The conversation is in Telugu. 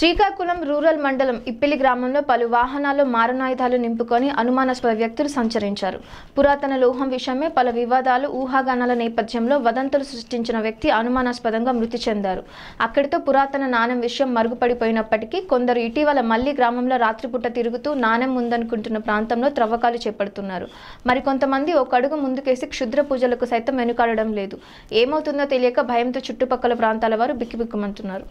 శ్రీకాకుళం రూరల్ మండలం ఇప్పిలి గ్రామంలో పలు వాహనాలు మారణాయుధాలు నింపుకొని అనుమానాస్పద వ్యక్తులు సంచరించారు. పురాతన లోహం విషయమే పలు వివాదాలు ఊహాగానాల నేపథ్యంలో వదంతులు సృష్టించిన వ్యక్తి అనుమానాస్పదంగా మృతి చెందారు. అక్కడితో పురాతన నాణెం విషయం మరుగుపడిపోయినప్పటికీ కొందరు ఇటీవల మళ్ళీ గ్రామంలో రాత్రిపూట తిరుగుతూ నాణెం ఉందనుకుంటున్న ప్రాంతంలో త్రవ్వకాలు చేపడుతున్నారు. మరికొంతమంది ఒక అడుగు ముందుకేసి క్షుద్ర పూజలకు సైతం వెనుకాడడం లేదు. ఏమవుతుందో తెలియక భయంతో చుట్టుపక్కల ప్రాంతాల వారు బిక్కిబిక్కుమంటున్నారు.